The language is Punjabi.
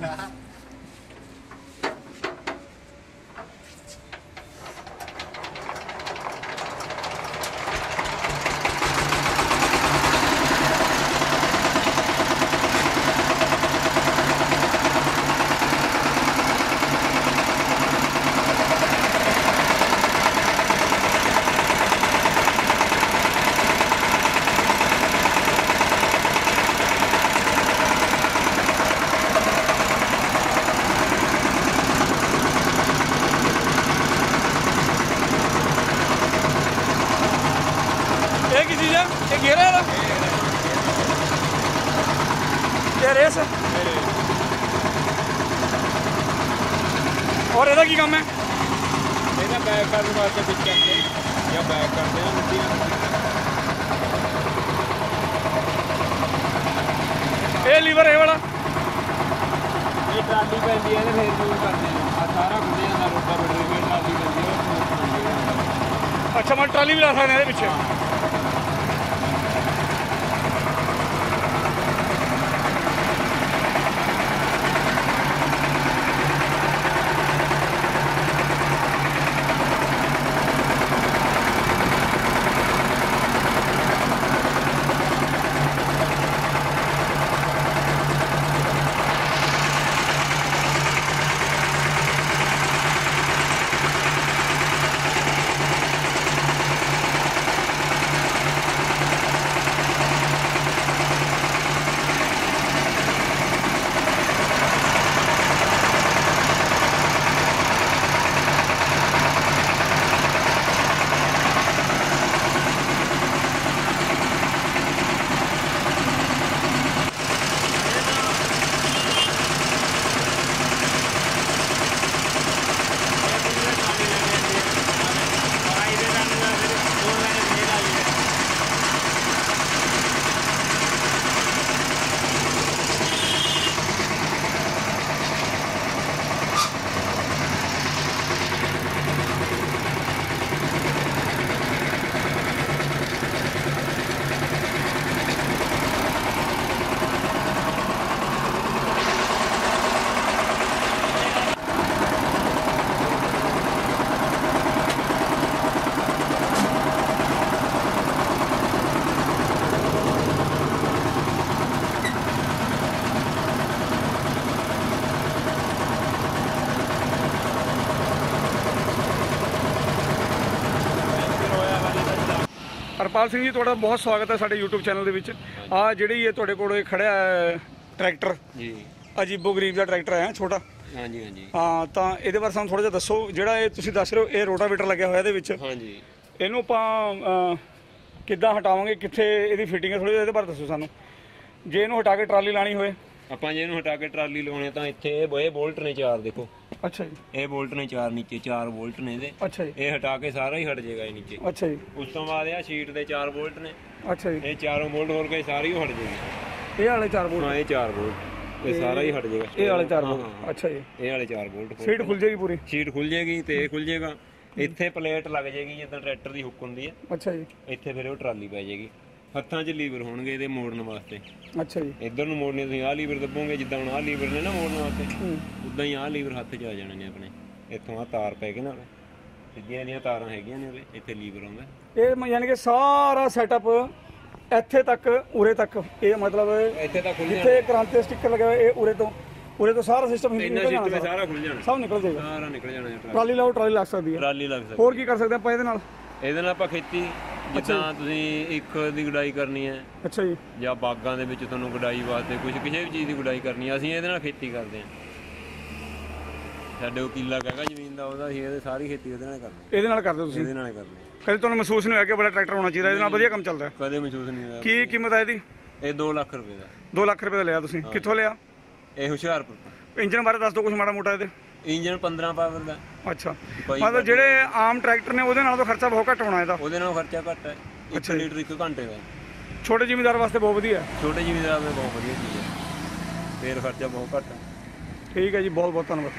Nah. ਇਹ ਗੇਰਾ ਇਹਦਾ ਇਹ ਰੇਸ ਹੈ ਔਰ ਇਹਦਾ ਕੀ ਕੰਮ ਹੈ ਇਹਦਾ ਬੈਕ ਕਰਨ ਵਾਸਤੇ ਵਿੱਚ ਕਰਦੇ ਜਾਂ ਬੈਕ ਕਰਦੇ ਆ ਮਿੱਟੀ ਨਾਲ ਇਹ ਲੀਵਰ ਇਹ ਵਾਲਾ ਇਹ ਟਰਾਲੀ ਪੈਂਦੀ ਹੈ ਤੇ ਫੇਰ ਯੂਜ਼ ਕਰਦੇ ਆ ਸਾਰਾ ਖੁੱਲੇ ਜਾਂਦਾ ਰੋਟਾ ਬੈਟਰੀ ਟਰਾਲੀ ਪੈਂਦੀ ਹੈ। ਅੱਛਾ ਮੈਂ ਟਰਾਲੀ ਵੀ ਲਾ ਸਕਦੇ ਇਹਦੇ ਪਿੱਛੇ ਹਰਪਾਲ ਸਿੰਘ ਜੀ ਤੁਹਾਡਾ ਬਹੁਤ ਸਵਾਗਤ ਹੈ ਸਾਡੇ YouTube ਚੈਨਲ ਦੇ ਵਿੱਚ। ਆ ਜਿਹੜੀ ਇਹ ਤੁਹਾਡੇ ਕੋਲ ਇਹ ਖੜਿਆ ਹੈ ਟਰੈਕਟਰ। ਜੀ। ਅਜੀਬੋ ਗਰੀਬ ਦਾ ਟਰੈਕਟਰ ਹੈ ਛੋਟਾ। ਹਾਂਜੀ ਹਾਂਜੀ। ਹਾਂ ਤਾਂ ਇਹਦੇ ਬਾਰੇ ਸਾਨੂੰ ਥੋੜਾ ਜਿਹਾ ਦੱਸੋ ਜਿਹੜਾ ਇਹ ਤੁਸੀਂ ਦੱਸ ਰਹੇ ਹੋ ਇਹ ਰੋਟਾਵੇਟਰ ਲੱਗਿਆ ਹੋਇਆ ਇਹਦੇ ਵਿੱਚ। ਹਾਂਜੀ। ਇਹਨੂੰ ਆਪਾਂ ਅਹ, ਕਿੱਦਾਂ ਹਟਾਵਾਂਗੇ ਕਿੱਥੇ ਇਹਦੀ ਫਿਟਿੰਗ ਹੈ ਥੋੜੀ ਇਹਦੇ ਬਾਰੇ ਦੱਸੋ ਸਾਨੂੰ। ਜੇ ਇਹਨੂੰ ਹਟਾ ਕੇ ਟਰਾਲੀ ਲਾਣੀ ਹੋਏ ਆਪਾਂ ਜੇ ਇਹਨੂੰ ਹਟਾ ਕੇ ਟਰਾਲੀ ਲਾਉਣੇ ਤਾਂ ਇੱਥੇ ਇਹ ਬੋਏ ਬੋਲਟ ਨੇ ਚਾਰ ਦੇਖੋ। ਅੱਛਾ ਜੀ। ਇਹ ਬੋਲਟ ਨੇ ਚਾਰ ਨੀਚੇ ਚਾਰ ਬੋਲਟ ਨੇ ਇਹਦੇ। ਅੱਛਾ ਜੀ। ਇਹ ਹਟਾ ਕੇ ਸਾਰਾ ਹੀ ਹਟ ਜਾਏਗਾ ਇਹ ਨੀਚੇ। ਅੱਛਾ ਜੀ। ਉਸ ਤੋਂ ਬਾਅਦ ਇਹ ਸ਼ੀਟ ਦੇ ਚਾਰ ਬੋਲਟ ਨੇ। ਅੱਛਾ ਜੀ। ਇਹ ਚਾਰੋਂ ਬੋਲਟ ਹੋਰ ਕੇ ਸਾਰੀ ਹਟ ਜਾਏਗੀ। ਇਹ ਵਾਲੇ ਚਾਰ ਬੋਲ ਹਾਂ ਇਹ ਚਾਰ ਬੋਲਟ। ਇਹ ਸਾਰਾ ਹੀ ਹਟ ਜਾਏਗਾ। ਇਹ ਵਾਲੇ ਚਾਰ ਹਾਂ, ਬੋਲ ਹਾਂ। ਅੱਛਾ ਜੀ। ਇਹ ਵਾਲੇ ਚਾਰ ਬੋਲਟ ਸੀਟ ਖੁੱਲ ਜਾਏਗੀ ਪੂਰੀ? ਸ਼ੀਟ ਖੁੱਲ ਜਾਏਗੀ ਤੇ ਇਹ ਖੁੱਲ ਜਾਏਗਾ। ਇੱਥੇ ਪਲੇਟ ਲੱਗ ਜਾਏਗੀ ਜਿੱਦਾਂ ਟਰੈਕਟਰ ਦੀ ਹੁੱਕ ਹੁੰਦੀ ਹੈ। ਅੱਛਾ ਜੀ। ਇੱਥੇ ਫਿਰ ਉਹ ਟਰਾਲੀ ਪੈ ਜਾਏਗੀ। ਹੱਥਾਂ 'ਚ ਲੀਵਰ ਹੋਣਗੇ ਇਹਦੇ ਮੋੜਨ ਵਾਸਤੇ। ਅੱਛਾ ਜੀ। ਇੱਧਰ ਨੂੰ ਮੋੜਨੇ ਤੁਸੀਂ ਆਹ ਲੀਵਰ ਦੱਬੋਗੇ ਜਿੱਦਾਂ ਹੁਣ ਆਹ ਲੀਵਰ ਨੇ ਨਾ ਮੋੜਨ ਵਾਸਤੇ ਹੂੰ। ਉਦਾਂ ਹੀ ਆਹ ਲੀਵਰ ਹੱਥ 'ਚ ਆ ਜਾਣੇ ਨੇ ਆਪਣੇ। ਇੱਥੋਂ ਆਹ ਤਾਰ ਪੈ ਗਈ ਨਾ ਉਰੇ। ਸਿੱਧੀਆਂ ਦੀਆਂ ਤਾਰਾਂ ਹੈਗੀਆਂ ਨੇ ਉਰੇ ਇੱਥੇ ਲੀਵਰ ਆਉਂਦਾ। ਇਹ ਯਾਨੀ ਕਿ ਸਾਰਾ ਸੈਟਅਪ ਇੱਥੇ ਤੱਕ ਉਰੇ ਤੱਕ। ਇਹ ਮਤਲਬ ਇੱਥੇ ਤਾਂ ਖੁੱਲ ਜਿੱਥੇ ਕ੍ਰਾਂਤੀ ਸਟicker ਲੱਗਿਆ ਹੋਇਆ ਇਹ ਉਰੇ ਤੋਂ ਉਰੇ ਤੋਂ ਸਾਰਾ ਸਿਸਟਮ ਇੰਨਾ ਨਿਕਲ ਜਾਣਾ ਸਾਰਾ। ਖੁੱਲ ਜਾਣਾ। ਸਭ ਨਿਕਲ ਜਾਏਗਾ। ਸਾਰਾ ਨਿਕਲ ਜਾਣਾ ਟਰਾਲੀ। ਲਾਓ ਟਰਾਲੀ ਲੱਗ ਸਕਦੀ ਹੈ। ਟਰਾਲੀ ਲੱਗ ਸਕਦੀ ਹੋਰ ਕੀ ਕਰ ਸਕਦੇ ਆਪਾਂ ਇਹਦੇ ਨਾਲ? ਇਹਦੇ ਨਾਲ ਆਪਾਂ ਖੇਤੀ ਜਿੱਦਾਂ ਤੁਸੀਂ ਇੱਕ ਦੀ ਗੁਡਾਈ ਕਰਨੀ ਹੈ ਅੱਛਾ ਜੀ। ਜਾਂ ਬਾਗਾਂ ਦੇ ਵਿੱਚ ਤੁਹਾਨੂੰ ਗੁਡਾਈ ਵਾਸਤੇ ਕੁਝ ਕਿਸੇ ਵੀ ਚੀਜ਼ ਦੀ ਗੁਡਾਈ ਕਰਨੀ ਹੈ ਅਸੀਂ ਇਹਦੇ ਨਾਲ ਖੇਤੀ ਕਰਦੇ ਹਾਂ। ਸਾਡੇ ਕੋਲ ਕਿੱਲਾ ਹੈਗਾ ਜ਼ਮੀਨ ਦਾ ਉਹਦਾ ਅਸੀਂ ਇਹਦੇ ਸਾਰੀ ਖੇਤੀ ਉਹਦੇ ਨਾਲ ਕਰਦੇ ਇਹਦੇ ਨਾਲ ਕਰਦੇ ਤੁਸੀਂ? ਇਹਦੇ ਨਾਲ ਹੀ ਕਰਦੇ ਹਾਂ। ਕਦੇ ਤੁਹਾਨੂੰ ਮਹਿਸੂਸ ਨਹੀਂ ਹੋਇਆ ਕਿ ਬੜਾ ਟਰੈਕਟਰ ਹੋਣਾ ਚਾਹੀਦਾ ਇਹਦੇ ਨਾਲ ਵਧੀਆ ਕੰਮ ਚੱਲਦਾ ਹੈ? ਕਦੇ ਮਹਿਸੂਸ ਨਹੀਂ ਹੋਇਆ। ਕੀ ਕੀਮਤ ਹੈ ਇਹਦੀ? ਇਹ 2 ਲੱਖ ਰੁਪਏ ਦਾ। 2 ਲੱਖ ਰੁਪਏ ਦਾ ਲਿਆ ਤੁਸੀਂ। ਕਿੱਥੋਂ ਲਿਆ? ਇਹ ਹੁਸ਼ਿਆਰਪੁਰ ਇੰਜਨ ਬਾਰੇ ਦੱਸ ਦਿਓ ਕੁਝ ਮਾੜਾ ਮੋਟਾ ਇਹਦੇ। ਇੰਜਨ 15 ਪਾਵਰ ਦਾ। ਅੱਛਾ। ਕੋਈ ਮਤਲਬ ਜਿਹੜੇ ਆਮ ਟਰੈਕਟਰ ਨੇ ਉਹਦੇ ਨਾਲ ਤਾਂ ਖਰਚਾ ਬਹੁਤ ਘੱਟ ਹੋਣਾ ਇਹਦਾ। ਉਹਦੇ ਨਾਲ ਖਰਚਾ ਘੱਟ ਹੈ। 1 ਲੀਟਰ ਇੱਕ ਘੰਟੇ ਦਾ। ਛੋਟੇ ਜ਼ਿਮੀਂਦਾਰ ਵਾਸਤੇ ਬਹੁਤ ਵਧੀਆ ਹੈ। ਛੋਟੇ ਜ਼ਿਮੀਂਦਾਰ ਲਈ ਬਹੁਤ ਵਧੀਆ ਚੀਜ਼ ਹੈ। ਫੇਰ ਖਰਚਾ ਬਹੁਤ ਘੱਟ ਹੈ। ਠੀਕ ਹੈ ਜੀ ਬਹੁਤ ਬਹੁਤ ਧੰਨਵਾਦ।